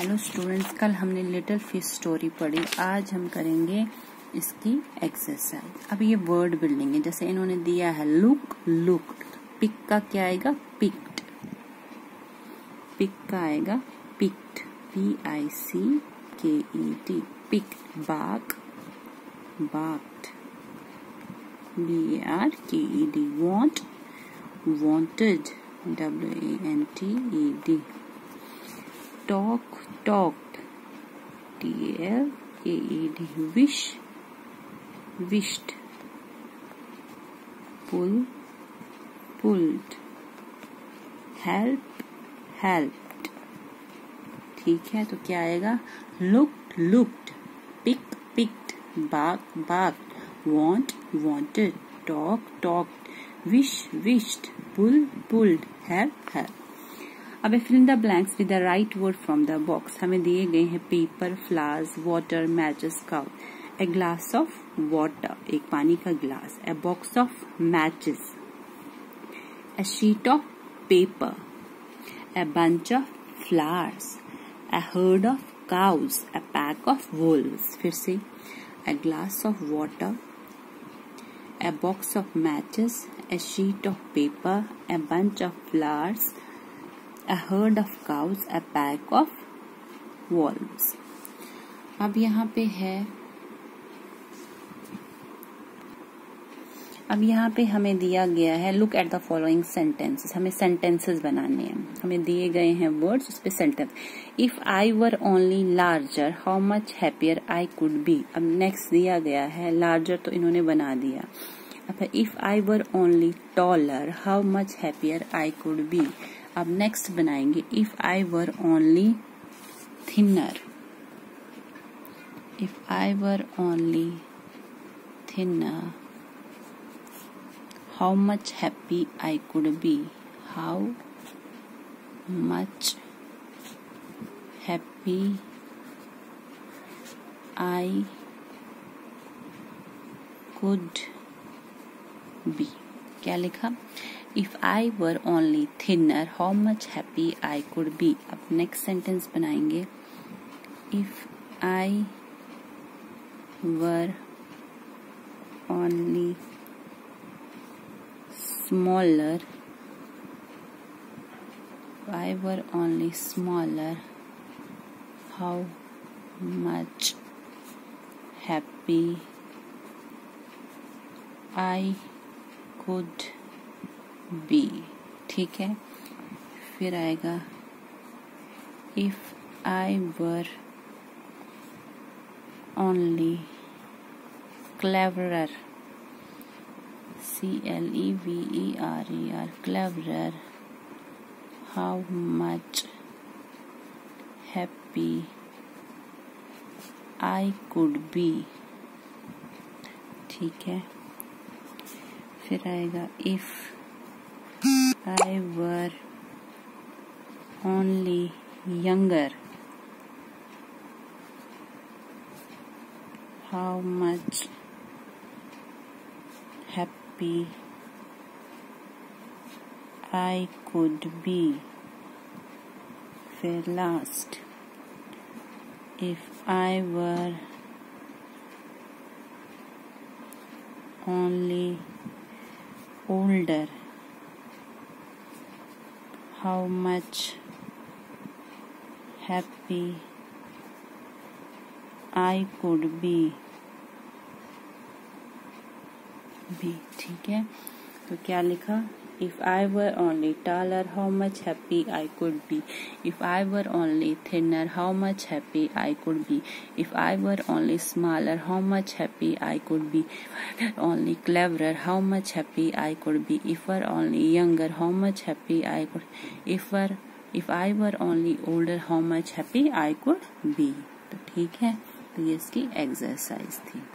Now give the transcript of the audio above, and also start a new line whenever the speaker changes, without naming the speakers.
Hello students कल हमने little fish story पढ़ी। आज हम करेंगे इसकी एक्सरसाइज अब ये वर्ड बिल्डिंग है। जैसे इन्होंने दिया है लुक लुक पिक का क्या आएगा? पिक्ड पिक का आएगा पिक्ड पी आई सी के ई टी पिक बाक बाक्ड B A R K E D want wanted, w a n t e d talk talked t a l k e d wish wished pull pulled help helped ठीक है तो क्या आएगा looked looked pick picked bark barked want wanted talk talked wish wished pull pulled have have अब fill the blanks with the right word from the box. हमें दिए गए हैं paper flowers water matches cow a glass of water एक पानी का glass. A box of matches. A sheet of paper. A bunch of flowers. A herd of cows a pack of wolves फिर से a glass of water. a box of matches, a sheet of paper, a bunch of flowers, a herd of cows, a pack of wolves. अब यहाँ पे है अब यहाँ पे हमें दिया गया है look at the following sentences हमें सेंटेंसेस बनाने हैं। हमें दिए गए हैं वर्ड्स उस पर sentence if I were only larger how much happier I could be अब नेक्स्ट दिया गया है लार्जर तो इन्होंने बना दिया। अब if I were only taller how much happier I could be अब नेक्स्ट बनाएँगे if I were only thinner if I were only thinner how much happy I could be how much happy I could be क्या लिखा? If I were only thinner how much happy I could be अब next sentence बनाएँगे। If I were only smaller, if I were only smaller, how much happy I could be ठीक है? फिर आएगा if I were only clever C L E V E R E R clever how much happy I could be ठीक है? फिर आएगा if I were only younger how much happy I could be. For last, if I were only older, how much happy I could be. भी ठीक है तो क्या लिखा if I were only taller how much happy I could be if I were only thinner how much happy I could be if I were only smaller how much happy I could be only cleverer how much happy I could be if were only younger how much happy I could if were if I were only older how much happy I could be तो ठीक है तो ये इसकी exercise थी।